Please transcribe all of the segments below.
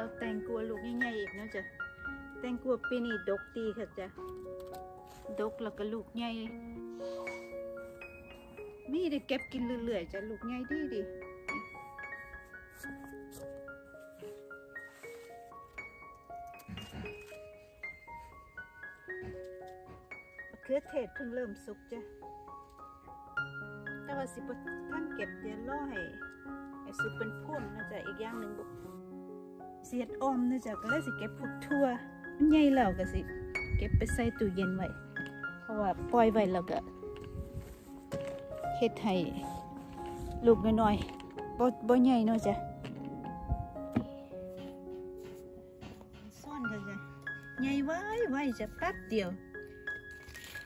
เอาแตงกัวลูกใหญ่ๆอีกนะจ้ะแตงกัวปีนี้ดกดีค่ะจ้ะดกแล้วก็ลูกใหญ่มีได้เก็บกินเรื่อยๆจ้ะลูกใหญ่ดีดีมะเขือเทศเพิ่งเริ่มสุกจ้ะแต่ว่าสิบท่านเก็บเดี๋ยวรอให้ให้สุกเป็นพุ่นนะจ๊ะอีกอย่างหนึ่งบุ เสียดออมนะจ๊ะก็เลยสิเก็บพวกทั่วมันใหญ่แล้วก็สิเก็บไปใส่ตู้เย็นไว้เพราะว่าปล่อยไว้แล้วก็เฮ็ดให้ลูกน้อยๆบ่บ่ใหญ่เนาะจ๊ะซ่อนกันจ้ะใหญ่ไว้ไว้จะแป๊บเดียว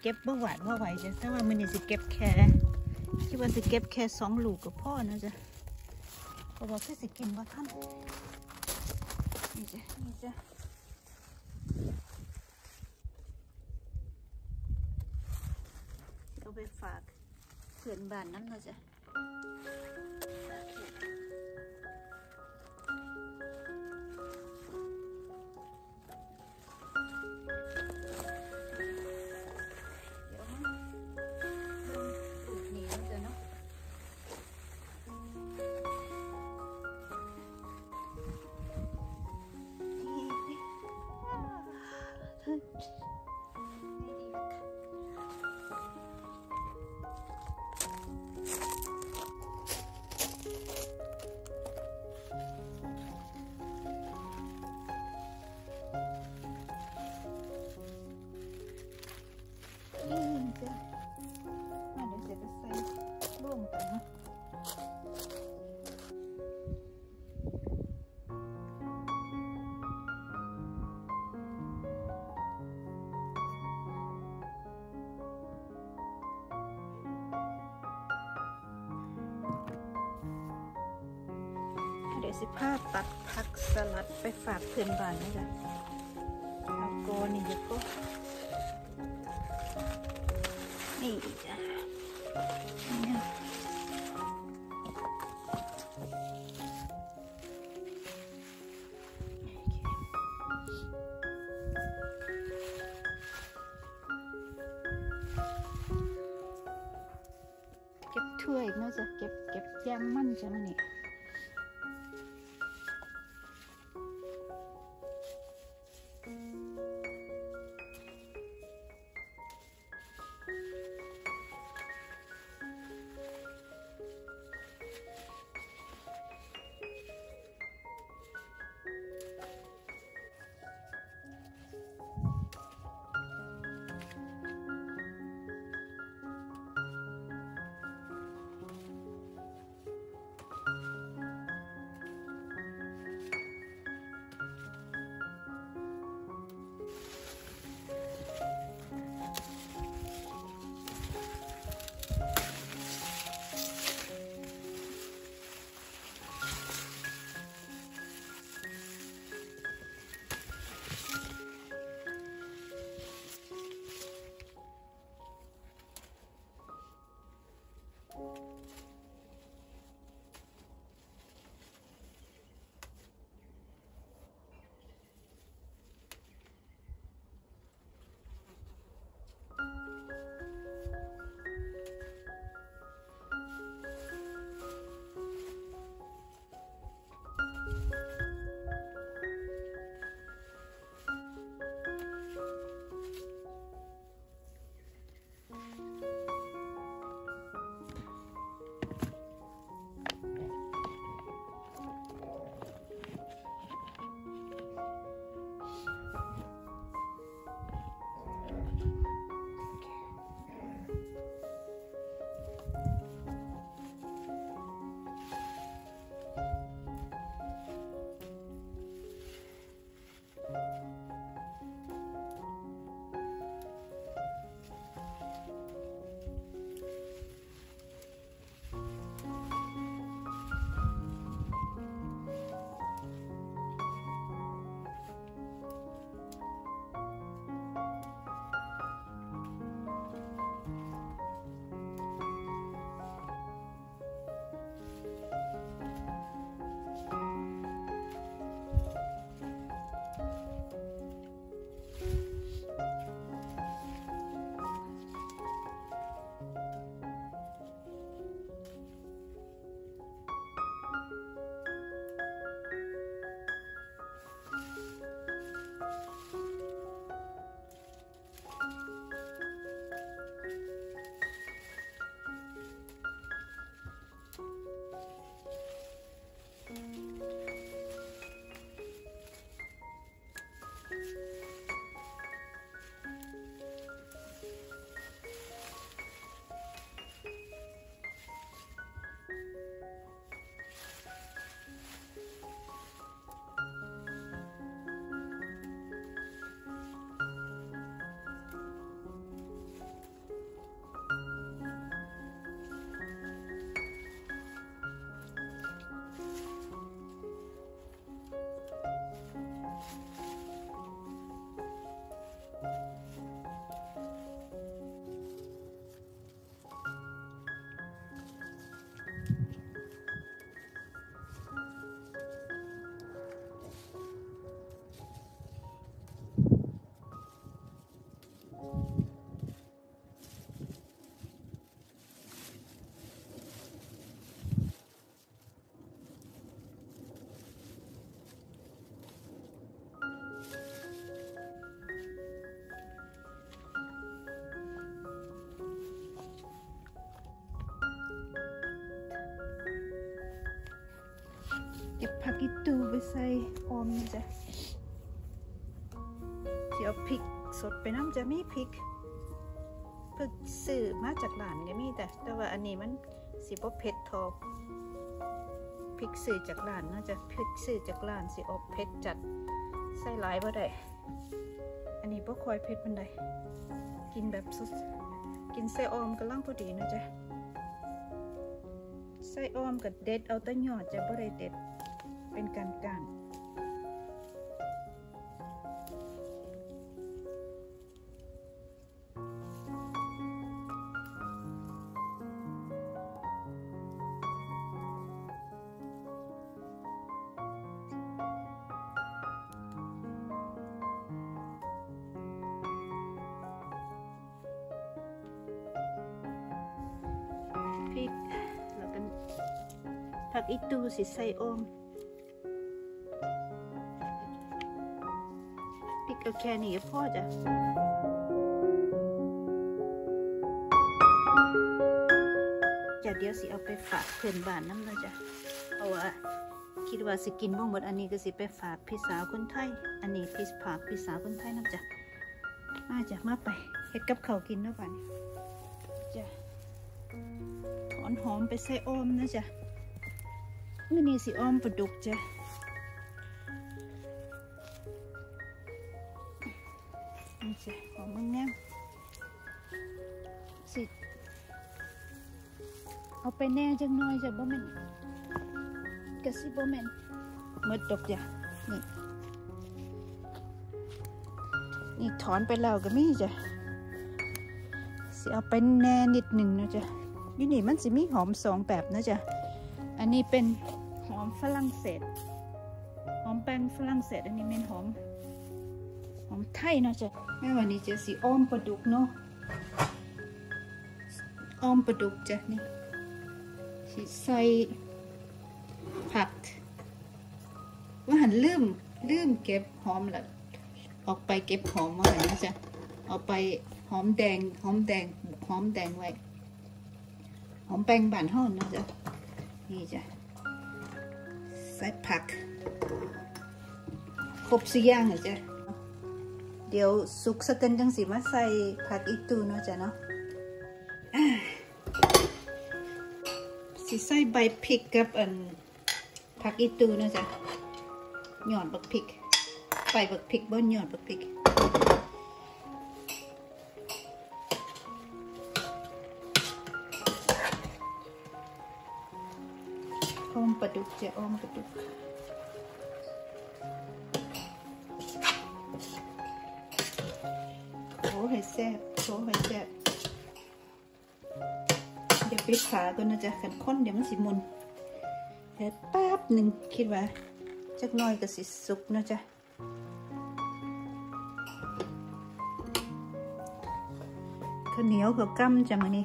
เก็บบ่หวานว่าไหวจ้ะแต่ว่ามันนี่สิเก็บแค่คิดว่าสิเก็บแค่สองลูกกับพ่อนะจ๊ะเพราะว่าคือสิกินว่าท่าน นี่จ้ะนี่จ้ะเอาไปฝากเพื่อนบ้านนั้นนะจ๊ะ เดี๋ยวสิพาตัดผักสลัดไปฝากเพื่อนบ้านนี่แหละเอาโกนี่เดี๋ยวก็นี่จ้ะเก็บถ้วยอีกเนาะจะเก็บเก็บแยางมันจ้ะมันนี่ ก็บผักอีตูไปใส่ออมนะจ๊ะเดี๋ยวพริกสดไปน้ำจะมีพริกเพิ่งซื้อมาจากร้านก็มีแต่แต่ว่าอันนี้มันสิบ่เผ็ดทอพริกซื้อจากร้านเนาจะพริกซื้อจากร้านสิออกเผ็ดจัดใส่หลายบ่ได้อันนี้บ่คอยเผ็ดปานใดกินแบบสดกินใส่ออมกำลังพอดีนะจ๊ะใส่ออมกับเด็ดเอาแต่หยอดจะบ่ได้เด็ด เป็นการการพริกแล้วก็ผักอีตูสิใส่อม ริกก็แค่นี้ก็พอจ้ะจะเดี๋ยวสิเอาไปฝากเพื่อนบ้านน้ำเลยจ้ะเพราะว่าคิดว่าสิกินบ่หมดอันนี้ก็สิไปฝากพี่สาวคนไทย อันนี้พี่ฝากพี่สาวคนไทยน้ำจ้ะมาจ้ะมาไปเฮ็ดกับเขากินนะบ้านจ้ะถอนหอมไปใส่ออมนะจ๊ะเมื่อนี้สิอ้อมปลาดุกจ้ะ นี่จ้ะหอมแง่สิ เอาไปแน่จังน้อยจ้ะบ่แม่นกะสิบ่แม่นหมดดอกจ้ะนี่ นี่ถอนไปแล้วก็มีจ้ะสิเอาไปแน่นิดหนึ่งนะจ๊ะยู่นี่มันสิมีหอมสองแบบนะจ๊ะ อันนี้เป็นหอมฝรั่งเศส หอมแป้งฝรั่งเศส อันนี้เป็นหอม หอมไทยนะจ๊ะแม่วันนี้จะสีอ้อมปลาดุกเนาะอ้อมปลาดุกจ้ะนี่สิใส่ผัก ว่าหันลืมลืมเก็บหอมละออกไปเก็บหอมมาหันนะจ๊ะเอาไปหอมแดงหอมแดงหอมแดงไว้หอมแปงบานห่อนนะจ๊ะนี่จ้ะใส่ผักครบสี่อย่างเหรอจ๊ะ เดี๋ยวสุกสักกันจังสิมาใส่ผักอีตูเนาะจ๊ะเนาะสิใส่ใบพริกกับอันผักอีตูเนาะจ๊ะหยอดบักพริกใบบักพริกบนหยอดบักพริกอมปลาดุกจะอ้อมปลาดุก แซ่บโชว์ห้แซ่บเดี๋ยวปิดฝาก่อนนะจ๊ะขันข้นเดี๋ยวมันสิมุนแค่แป๊บหนึ่งคิดว่าจักน้อยก็สิสุกนะจ๊ะข้าวเหนียวกับกั้มจ้ะมื้อนี้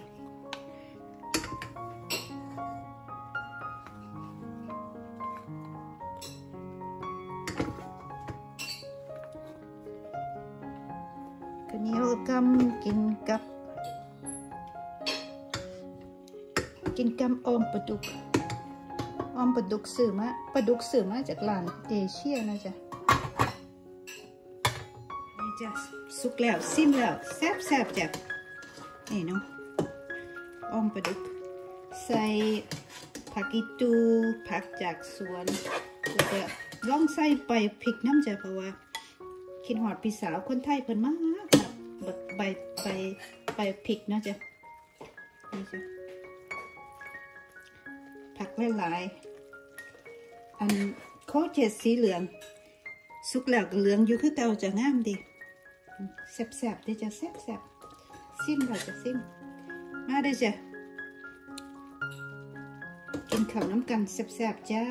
เหนียวกำกินกับกินกำออมปลาดุกออมปลาดุกซื้อมาปลาดุกซื้อมาจากร้านเอเชียนะจ๊ะนี่จ้ะสุกแล้วซิมแล้วแซ่บแซ่บจ้ะนี่เนาะออมปลาดุก ใส่ผักอีตูผักจากสวนแล้วก็ลองใส่ใบพริกน้ำจ้ะเพราะว่าคิดหอดพี่สาวคนไทยเพิ่นมาก ใบใบใบพริกเนาะจ๊ะนี่จ้ะผักหลายๆอันโคเจ็ดสีเหลือง สุกแล้วก็เหลืองอยู่คือเก่าจะงามดีแซ่บๆด้อจ้ะแซ่บๆซิมเราจะซิมมาเด้จ้ะกินข้าวน้ำกันแซ่บๆจ้า